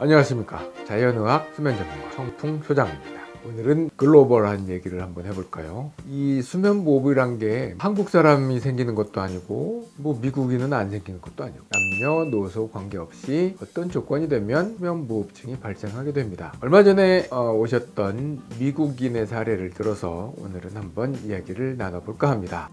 안녕하십니까. 자연의학 수면 전문가 청풍 소장입니다. 오늘은 글로벌한 얘기를 한번 해볼까요? 이 수면무호흡이란 게 한국 사람이 생기는 것도 아니고 뭐 미국인은 안 생기는 것도 아니고 남녀노소 관계없이 어떤 조건이 되면 수면무호흡증이 발생하게 됩니다. 얼마 전에 어, 오셨던 미국인의 사례를 들어서 오늘은 한번 이야기를 나눠볼까 합니다.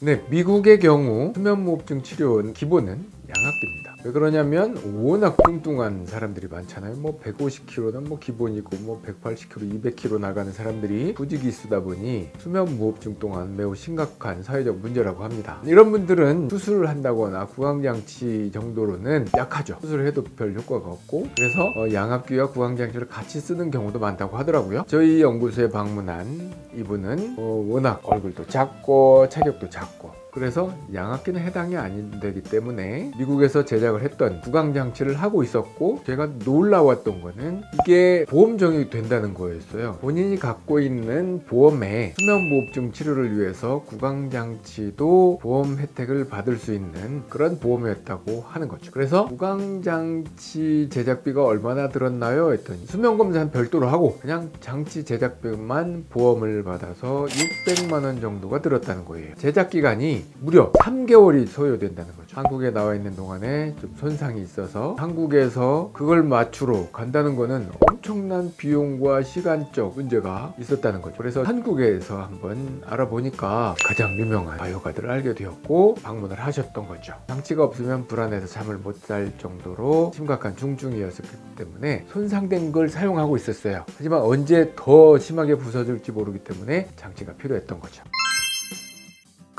네, 미국의 경우 수면무호흡증 치료는 기본은 양압기입니다. 왜 그러냐면 워낙 뚱뚱한 사람들이 많잖아요. 뭐 150kg는 뭐 기본이고 뭐 180kg, 200kg 나가는 사람들이 부직이 쓰다 보니 수면 무호흡증 동안 매우 심각한 사회적 문제라고 합니다. 이런 분들은 수술을 한다거나 구강장치 정도로는 약하죠. 수술을 해도 별 효과가 없고 그래서 어, 양압기와 구강장치를 같이 쓰는 경우도 많다고 하더라고요. 저희 연구소에 방문한 이분은 어, 워낙 얼굴도 작고 체격도 작고 그래서 양압기는 해당이 안 되기 때문에 미국에서 제작을 했던 구강 장치를 하고 있었고 제가 놀라웠던 거는 이게 보험정이 된다는 거였어요. 본인이 갖고 있는 보험에 수면무호흡증 치료를 위해서 구강 장치도 보험 혜택을 받을 수 있는 그런 보험이었다고 하는 거죠. 그래서 구강 장치 제작비가 얼마나 들었나요? 했더니 수면 검사는 별도로 하고 그냥 장치 제작비만 보험을 받아서 600만 원 정도가 들었다는 거예요. 제작 기간이 무려 3개월이 소요된다는 거죠. 한국에 나와 있는 동안에 좀 손상이 있어서 한국에서 그걸 맞추러 간다는 거는 엄청난 비용과 시간적 문제가 있었다는 거죠. 그래서 한국에서 한번 알아보니까 가장 유명한 바이오가드를 알게 되었고 방문을 하셨던 거죠. 장치가 없으면 불안해서 잠을 못 잘 정도로 심각한 중증이었기 때문에 손상된 걸 사용하고 있었어요. 하지만 언제 더 심하게 부서질지 모르기 때문에 장치가 필요했던 거죠.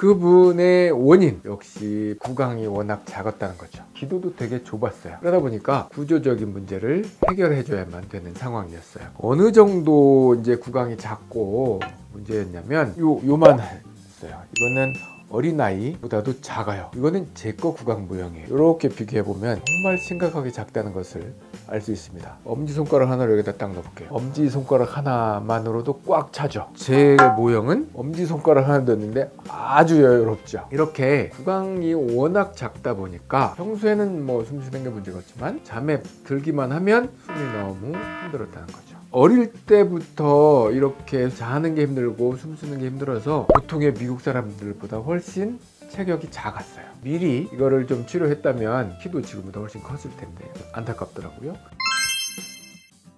그분의 원인 역시 구강이 워낙 작았다는 거죠. 기도도 되게 좁았어요. 그러다 보니까 구조적인 문제를 해결해 줘야만 되는 상황이었어요. 어느 정도 이제 구강이 작고 문제였냐면 요 요만 했어요. 이거는 어린아이보다도 작아요 이거는 제 거 구강 모형이에요 이렇게 비교해보면 정말 심각하게 작다는 것을 알 수 있습니다. 엄지손가락 하나를 여기다 딱 넣어볼게요. 엄지손가락 하나만으로도 꽉 차죠? 제 모형은 엄지손가락 하나 넣었는데 아주 여유롭죠? 이렇게 구강이 워낙 작다 보니까 평소에는 뭐 숨 쉬는 게 문제가 없지만 잠에 들기만 하면 숨이 너무 힘들었다는 거죠. 어릴 때부터 이렇게 자는 게 힘들고 숨 쉬는 게 힘들어서 보통의 미국 사람들보다 훨씬 체격이 작았어요. 미리 이거를 좀 치료했다면 키도 지금보다 훨씬 컸을 텐데 안타깝더라고요.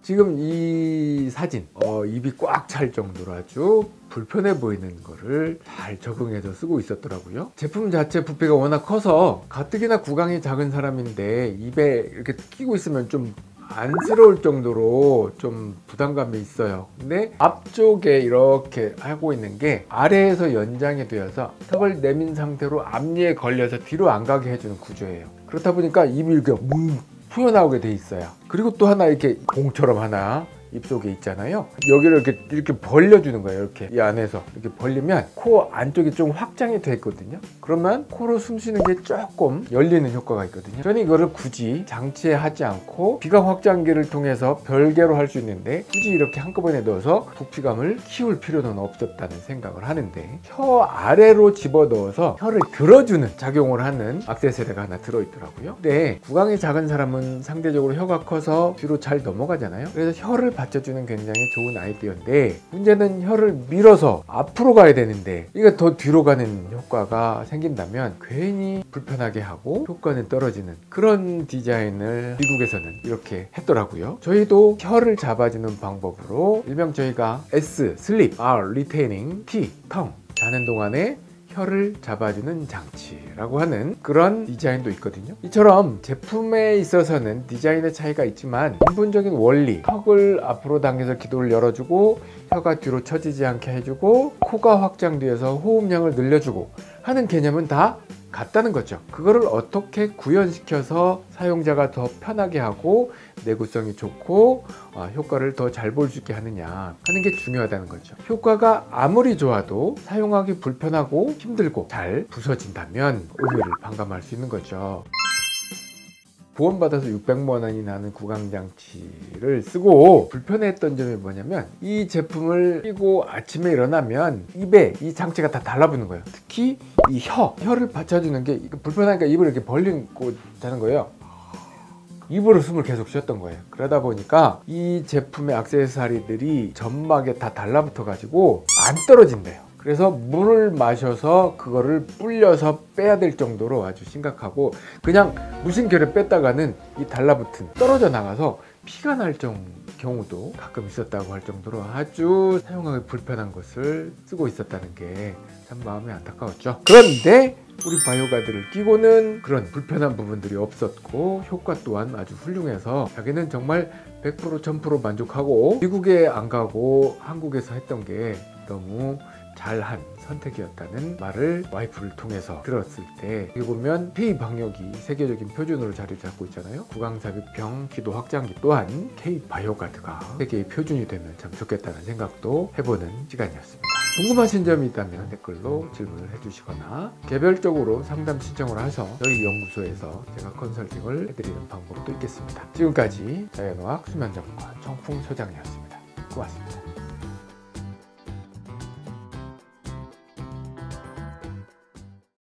지금 이 사진 어, 입이 꽉 찰 정도로 아주 불편해 보이는 거를 잘 적응해서 쓰고 있었더라고요. 제품 자체 부피가 워낙 커서 가뜩이나 구강이 작은 사람인데 입에 이렇게 끼고 있으면 좀 안쓰러울 정도로 좀 부담감이 있어요. 근데 앞쪽에 이렇게 하고 있는 게 아래에서 연장이 되어서 턱을 내민 상태로 앞니에 걸려서 뒤로 안 가게 해주는 구조예요. 그렇다 보니까 입이 이렇게 뭉 튀어나오게 돼 있어요. 그리고 또 하나 이렇게 봉처럼 하나 입속에 있잖아요. 여기를 이렇게 이렇게 벌려주는 거예요 이렇게. 이 안에서. 이렇게 벌리면 코 안쪽이 좀 확장이 돼 있거든요. 그러면 코로 숨 쉬는 게 조금 열리는 효과가 있거든요. 저는 이거를 굳이 장치에 하지 않고 비강 확장기를 통해서 별개로 할 수 있는데 굳이 이렇게 한꺼번에 넣어서 부피감을 키울 필요는 없었다는 생각을 하는데 혀 아래로 집어 넣어서 혀를 들어주는 작용을 하는 악세사리가 하나 들어있더라고요. 근데 구강이 작은 사람은 상대적으로 혀가 커서 뒤로 잘 넘어가잖아요. 그래서 혀를 받쳐주는 굉장히 좋은 아이디어인데 문제는 혀를 밀어서 앞으로 가야 되는데 이게 더 뒤로 가는 효과가 생긴다면 괜히 불편하게 하고 효과는 떨어지는 그런 디자인을 미국에서는 이렇게 했더라고요. 저희도 혀를 잡아주는 방법으로 일명 저희가 S, sleep, R, retaining, T, tongue 자는 동안에 혀를 잡아주는 장치라고 하는 그런 디자인도 있거든요. 이처럼 제품에 있어서는 디자인의 차이가 있지만 근본적인 원리 턱을 앞으로 당겨서 기도를 열어주고 혀가 뒤로 처지지 않게 해주고 코가 확장되어서 호흡량을 늘려주고 하는 개념은 다 같다는 거죠. 그거를 어떻게 구현시켜서 사용자가 더 편하게 하고 내구성이 좋고 어, 효과를 더 잘 볼 수 있게 하느냐 하는 게 중요하다는 거죠. 효과가 아무리 좋아도 사용하기 불편하고 힘들고 잘 부서진다면 오류를 반감할 수 있는 거죠 보험받아서 600만 원이 나는 구강장치를 쓰고 불편했던 점이 뭐냐면 이 제품을 끼고 아침에 일어나면 입에 이 장치가 다 달라붙는 거예요 특히 이 혀, 혀를 받쳐주는 게 불편하니까 입을 이렇게 벌리고 자는 거예요 입으로 숨을 계속 쉬었던 거예요. 그러다 보니까 이 제품의 액세서리들이 점막에 다 달라붙어 가지고 안 떨어진대요. 그래서 물을 마셔서 그거를 불려서 빼야 될 정도로 아주 심각하고 그냥 무심결에 뺐다가는 이 달라붙은 떨어져 나가서 피가 날 정, 경우도 가끔 있었다고 할 정도로 아주 사용하기 불편한 것을 쓰고 있었다는 게 참 마음이 안타까웠죠. 그런데 우리 바이오가드를 끼고는 그런 불편한 부분들이 없었고 효과 또한 아주 훌륭해서 자기는 정말 100% 1000% 만족하고 미국에 안 가고 한국에서 했던 게 너무 잘한 선택이었다는 말을 와이프를 통해서 들었을 때 여기 보면 K 방역이 세계적인 표준으로 자리를 잡고 있잖아요. 구강삽입형 기도 확장기 또한 K 바이오가드가 세계의 표준이 되면 참 좋겠다는 생각도 해보는 시간이었습니다. 궁금하신 점이 있다면 댓글로 질문을 해주시거나 개별적으로 상담 신청을 해서 저희 연구소에서 제가 컨설팅을 해드리는 방법도 있겠습니다. 지금까지 자연어학 수면전문가 청풍 소장이었습니다. 고맙습니다.